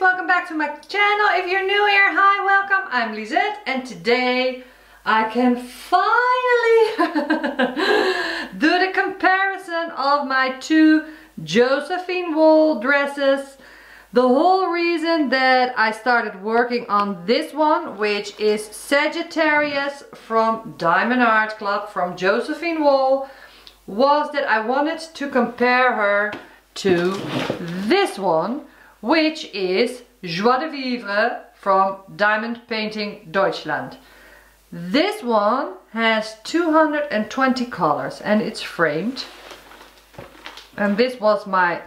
welcome back to my channel. If you're new here, hi, welcome. I'm Lisette and today I can finally do the comparison of my two Josephine Wall dresses. The whole reason that I started working on this one, which is Sagittarius from Diamond Art Club from Josephine Wall, was that I wanted to compare her to this one which is Joie de Vivre from Diamond Painting Deutschland. This one has 220 colors and it's framed. And this was my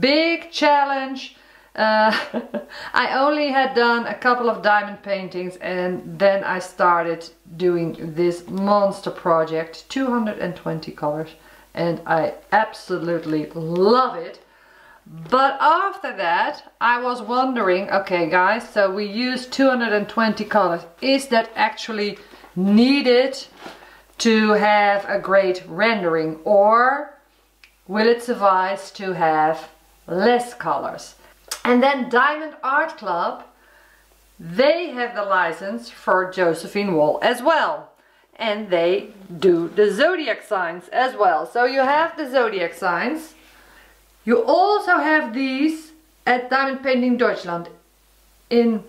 big challenge. Uh, I only had done a couple of diamond paintings and then I started doing this monster project. 220 colors and I absolutely love it. But after that, I was wondering, okay guys, so we used 220 colors. Is that actually needed to have a great rendering? Or will it suffice to have less colors? And then Diamond Art Club, they have the license for Josephine Wall as well. And they do the zodiac signs as well. So you have the zodiac signs you also have these at Diamond Painting Deutschland in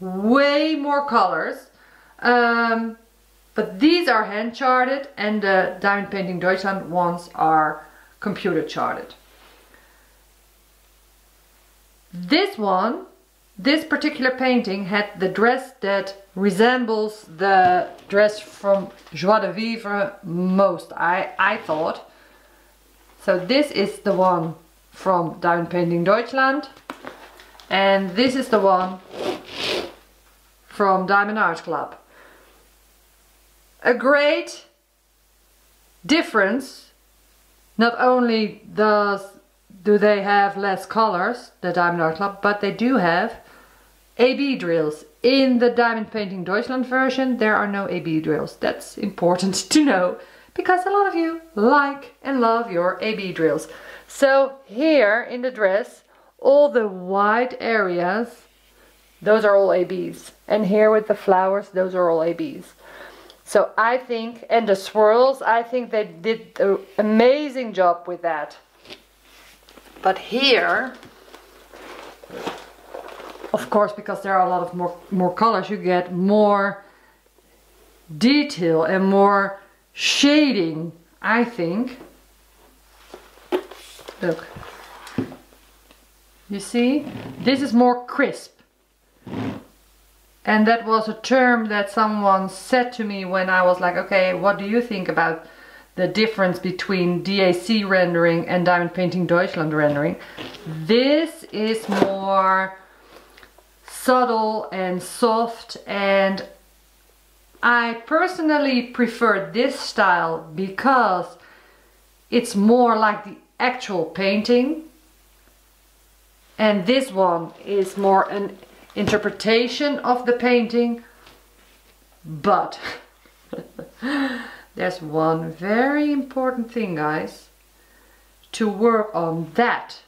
way more colors. Um, but these are hand charted and the Diamond Painting Deutschland ones are computer charted. This one, this particular painting had the dress that resembles the dress from Joie de Vivre most, I, I thought. So this is the one from Diamond Painting Deutschland. And this is the one from Diamond Art Club. A great difference. Not only does do they have less colors, the Diamond Art Club, but they do have AB drills. In the Diamond Painting Deutschland version, there are no AB drills. That's important to know because a lot of you like and love your AB drills. So here in the dress, all the white areas, those are all ABs. And here with the flowers, those are all ABs. So I think, and the swirls, I think they did an amazing job with that. But here, of course, because there are a lot of more, more colors, you get more detail and more shading, I think. Look. You see? This is more crisp. And that was a term that someone said to me when I was like, okay, what do you think about the difference between DAC rendering and Diamond Painting Deutschland rendering? This is more subtle and soft and I personally prefer this style because it's more like the actual painting. And this one is more an interpretation of the painting. But there's one very important thing guys. To work on that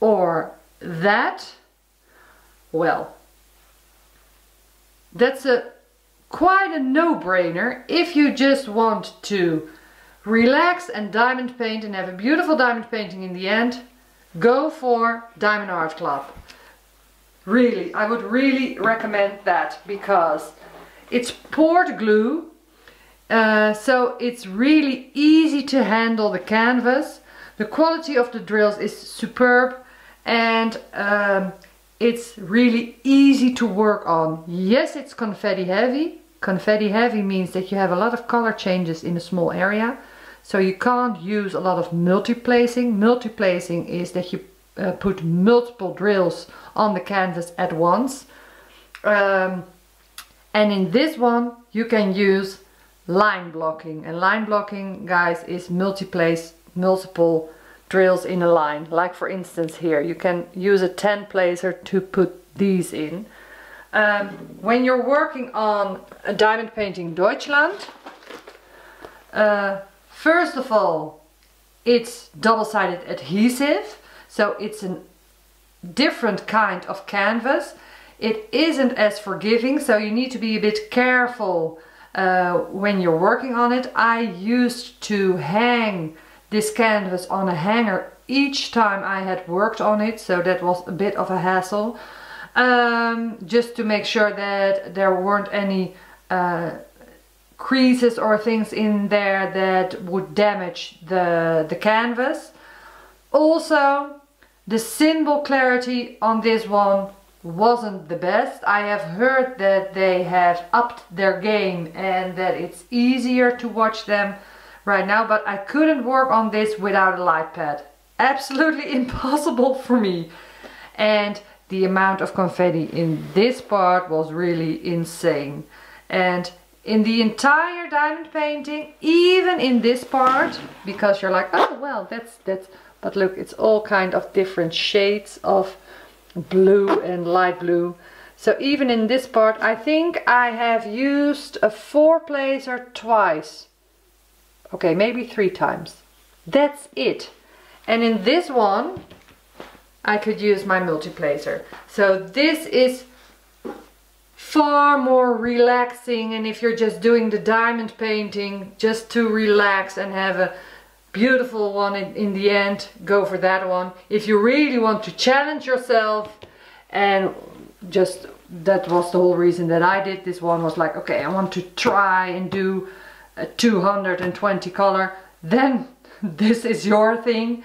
or that well that's a quite a no-brainer if you just want to relax and diamond paint and have a beautiful diamond painting in the end, go for Diamond Art Club. Really, I would really recommend that because it's poured glue, uh, so it's really easy to handle the canvas. The quality of the drills is superb and um, it's really easy to work on. Yes, it's confetti heavy. Confetti heavy means that you have a lot of color changes in a small area. So you can't use a lot of multi-placing. Multi-placing is that you uh, put multiple drills on the canvas at once. Um, and in this one you can use line blocking. And line blocking, guys, is multi-place multiple drills in a line. Like for instance here, you can use a 10 placer to put these in. Um, when you're working on a diamond painting Deutschland, uh, First of all, it's double-sided adhesive, so it's a different kind of canvas. It isn't as forgiving, so you need to be a bit careful uh, when you're working on it. I used to hang this canvas on a hanger each time I had worked on it, so that was a bit of a hassle. Um, just to make sure that there weren't any uh, creases or things in there that would damage the, the canvas. Also, the symbol clarity on this one wasn't the best. I have heard that they have upped their game and that it's easier to watch them right now, but I couldn't work on this without a light pad. Absolutely impossible for me. And the amount of confetti in this part was really insane. And in the entire diamond painting, even in this part, because you're like, oh well, that's, that's, but look, it's all kind of different shades of blue and light blue. So even in this part, I think I have used a four placer twice. Okay, maybe three times. That's it. And in this one, I could use my multi-placer. So this is far more relaxing and if you're just doing the diamond painting just to relax and have a beautiful one in, in the end, go for that one. If you really want to challenge yourself and just that was the whole reason that I did this one was like okay I want to try and do a 220 color then this is your thing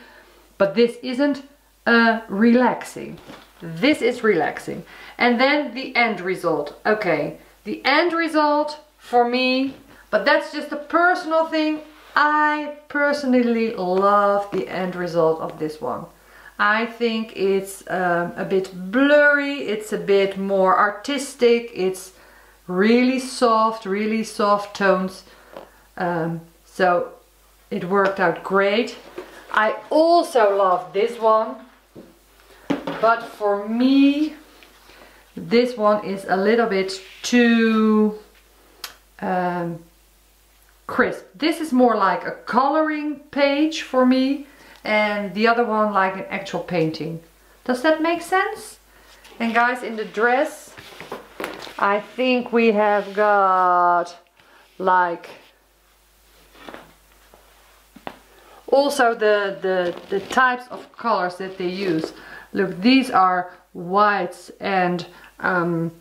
but this isn't uh, relaxing. This is relaxing. And then the end result. Okay, the end result for me, but that's just a personal thing. I personally love the end result of this one. I think it's um, a bit blurry, it's a bit more artistic, it's really soft, really soft tones. Um, so it worked out great. I also love this one, but for me, this one is a little bit too um, crisp. This is more like a coloring page for me and the other one like an actual painting. Does that make sense? And guys, in the dress, I think we have got like Also the, the, the types of colors that they use. Look, these are whites and um,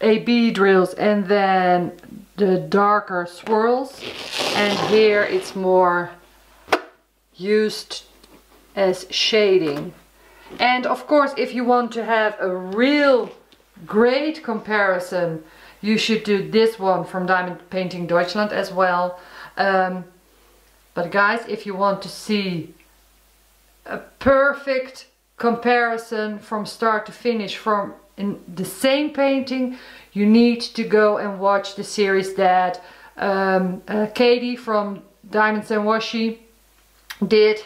AB drills and then the darker swirls. And here it's more used as shading. And of course, if you want to have a real great comparison, you should do this one from Diamond Painting Deutschland as well. Um, but guys, if you want to see a perfect comparison from start to finish from in the same painting, you need to go and watch the series that um, uh, Katie from Diamonds and Washi did.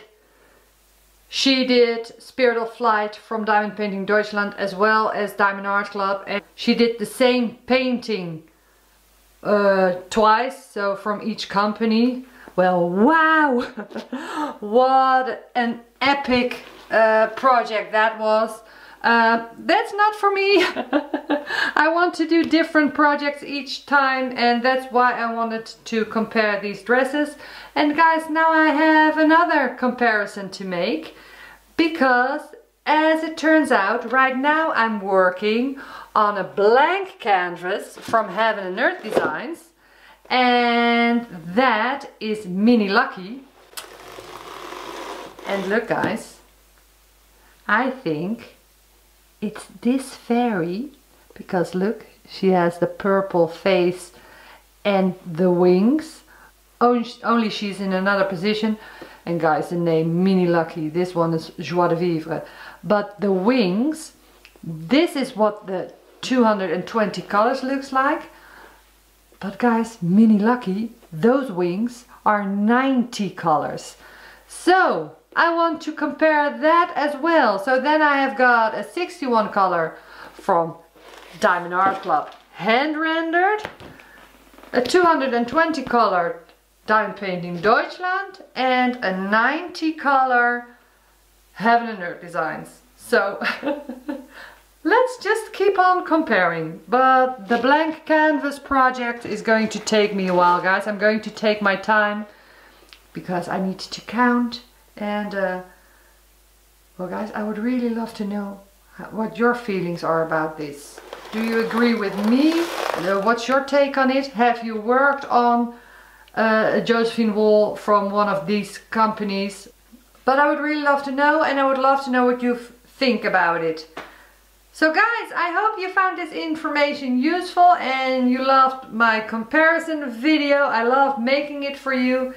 She did Spirit of Flight from Diamond Painting Deutschland as well as Diamond Art Club and she did the same painting uh, twice, so from each company. Well, wow! what an epic uh, project that was. Uh, that's not for me. I want to do different projects each time and that's why I wanted to compare these dresses. And guys, now I have another comparison to make because as it turns out, right now I'm working on a blank canvas from Heaven and Earth Designs and that is Mini Lucky. And look guys, I think it's this fairy because look, she has the purple face and the wings. Only she's in another position. And guys, the name Mini Lucky, this one is Joie de Vivre. But the wings, this is what the 220 colors looks like. But guys, mini lucky, those wings are 90 colors. So I want to compare that as well. So then I have got a 61 color from Diamond Art Club hand rendered, a 220 color Diamond Painting Deutschland and a 90 color Heaven and Earth Designs. So let's just keep on comparing. But the blank canvas project is going to take me a while, guys. I'm going to take my time because I need to count and uh, well guys, I would really love to know what your feelings are about this. Do you agree with me? What's your take on it? Have you worked on uh, a Josephine wall from one of these companies? But I would really love to know and I would love to know what you think about it. So guys, I hope you found this information useful and you loved my comparison video. I love making it for you.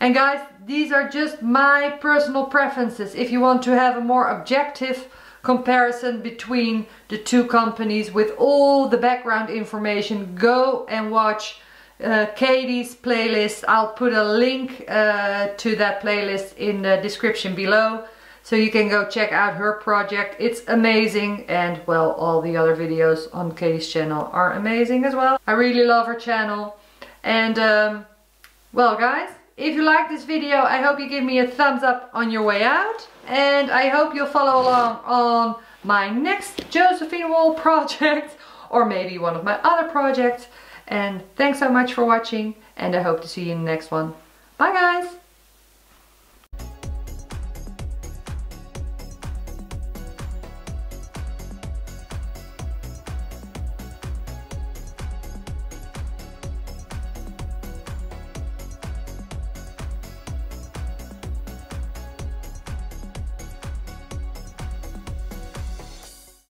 And guys, these are just my personal preferences. If you want to have a more objective comparison between the two companies with all the background information, go and watch uh, Katie's playlist. I'll put a link uh, to that playlist in the description below. So you can go check out her project. It's amazing and well all the other videos on Katie's channel are amazing as well. I really love her channel. And um, well guys, if you like this video, I hope you give me a thumbs up on your way out. And I hope you'll follow along on my next Josephine Wall project or maybe one of my other projects. And thanks so much for watching and I hope to see you in the next one. Bye guys!